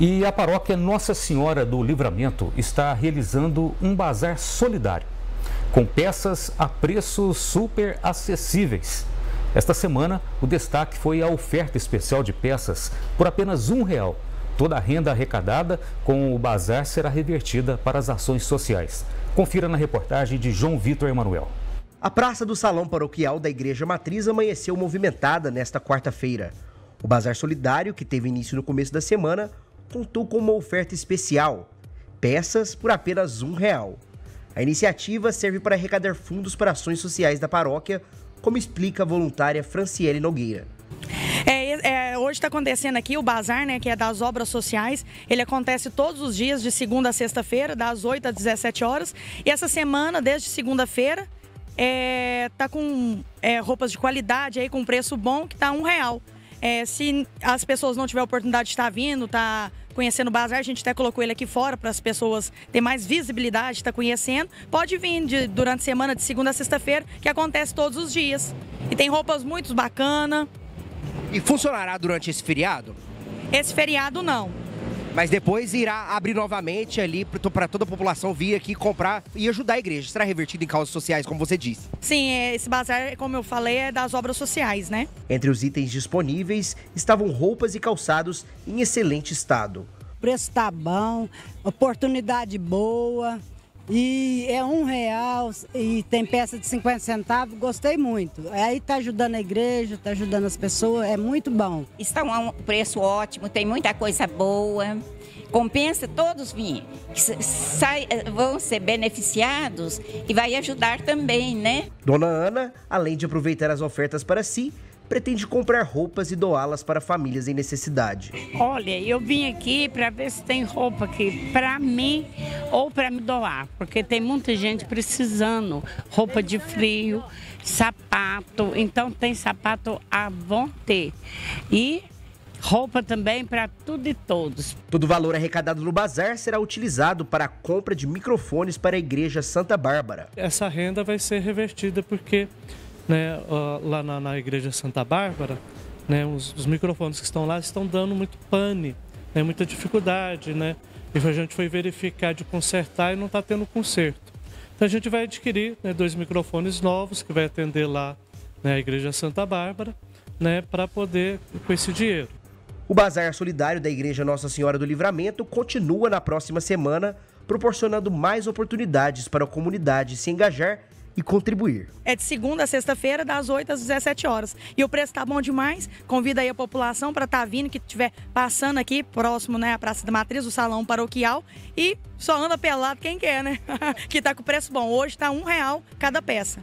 E a paróquia Nossa Senhora do Livramento está realizando um bazar solidário, com peças a preços super acessíveis. Esta semana, o destaque foi a oferta especial de peças por apenas um real. Toda a renda arrecadada com o bazar será revertida para as ações sociais. Confira na reportagem de João Vitor Emanuel. A praça do Salão Paroquial da Igreja Matriz amanheceu movimentada nesta quarta-feira. O Bazar Solidário, que teve início no começo da semana, contou com uma oferta especial: peças por apenas um real. A iniciativa serve para arrecadar fundos para ações sociais da paróquia, como explica a voluntária Franciele Nogueira. É, é, hoje está acontecendo aqui o bazar, né, que é das obras sociais. Ele acontece todos os dias, de segunda a sexta-feira, das 8 às 17 horas. E essa semana, desde segunda-feira, é, tá com é, roupas de qualidade aí com preço bom que tá um real. É, se as pessoas não tiverem oportunidade de estar vindo, tá conhecendo o bazar, a gente até colocou ele aqui fora para as pessoas terem mais visibilidade, estar tá conhecendo. Pode vir de, durante a semana, de segunda a sexta-feira, que acontece todos os dias. E tem roupas muito bacanas. E funcionará durante esse feriado? Esse feriado não. Mas depois irá abrir novamente ali para toda a população vir aqui comprar e ajudar a igreja. Será revertido em causas sociais, como você disse? Sim, esse bazar, como eu falei, é das obras sociais, né? Entre os itens disponíveis estavam roupas e calçados em excelente estado. O preço tá bom, oportunidade boa. E é um real e tem peça de 50 centavos, gostei muito. Aí tá ajudando a igreja, tá ajudando as pessoas, é muito bom. Está um preço ótimo, tem muita coisa boa. Compensa todos vir, sai, vão ser beneficiados e vai ajudar também, né? Dona Ana, além de aproveitar as ofertas para si, pretende comprar roupas e doá-las para famílias em necessidade. Olha, eu vim aqui para ver se tem roupa aqui para mim ou para me doar, porque tem muita gente precisando roupa de frio, sapato, então tem sapato a ter. E Roupa também para tudo e todos. Todo o valor arrecadado no bazar será utilizado para a compra de microfones para a Igreja Santa Bárbara. Essa renda vai ser revertida porque né, lá na, na, igreja Santa Bárbara, né, os, os, microfones que estão lá estão dando muito pane, né, muita dificuldade, né? E a gente foi verificar de consertar e não está tendo conserto. Então a gente vai adquirir né, dois microfones novos que vai atender lá né, a igreja Santa Bárbara, né, para poder com esse dinheiro. O Bazar Solidário da Igreja Nossa Senhora do Livramento continua na próxima semana, proporcionando mais oportunidades para a comunidade se engajar e contribuir. É de segunda a sexta-feira, das 8 às 17 horas. E o preço tá bom demais. Convida aí a população para estar tá vindo, que estiver passando aqui próximo, né, à Praça da Matriz, o salão paroquial. E só anda pelado quem quer, né? que tá com preço bom. Hoje tá um real cada peça.